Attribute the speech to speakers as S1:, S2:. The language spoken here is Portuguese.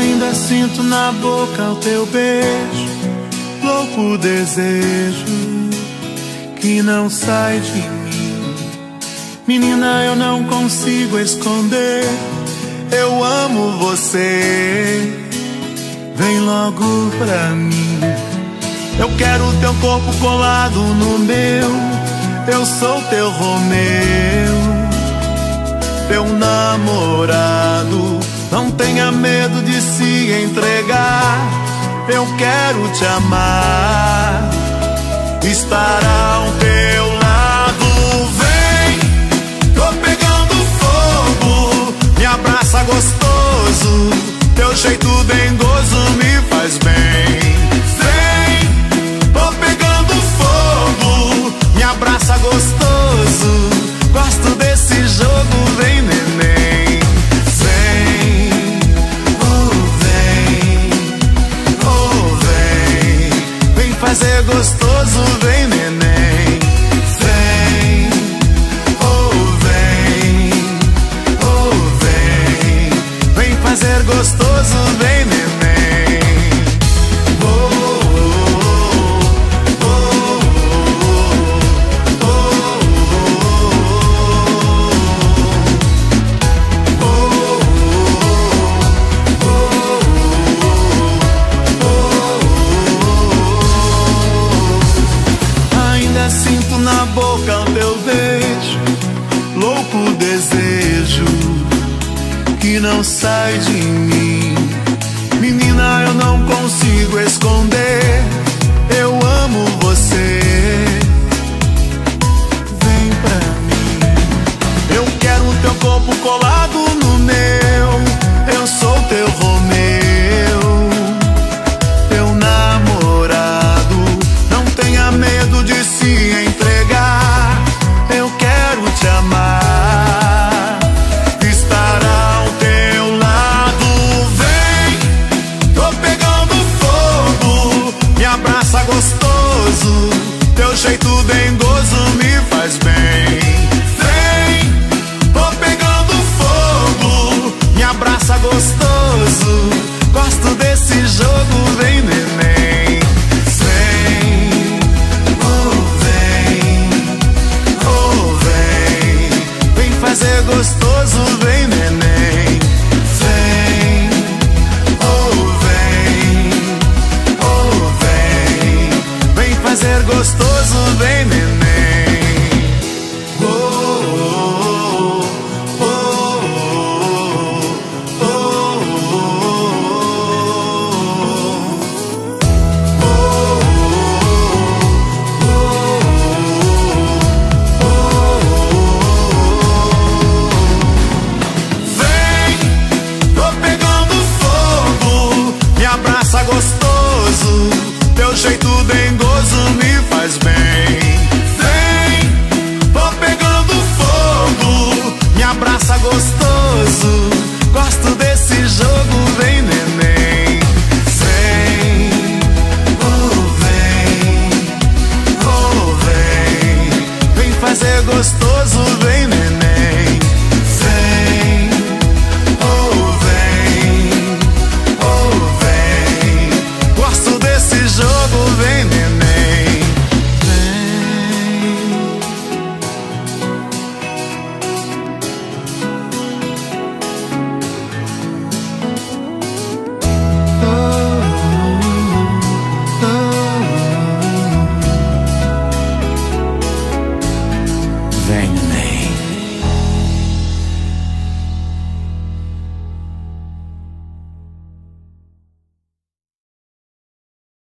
S1: Ainda sinto na boca o teu beijo, louco desejo que não sai de mim. Menina, eu não consigo esconder, eu amo você. Vem logo pra mim. Eu quero teu corpo colado no meu, eu sou teu Romeu, teu namorado tenha medo de se entregar. Eu quero te amar, estar ao teu lado. Vem, tô pegando fogo, me abraça gostoso. Teu jeito dengoso me não sai de mim. Menina, eu não consigo esconder, eu amo você. Gostoso. Teu jeito dengoso me gostoso. Teu jeito dengoso me faz bem. Vem, tô pegando fogo. Me abraça gostoso. Gosto desse jogo, vem neném. Vem, oh vem, oh vem. Vem fazer gostoso.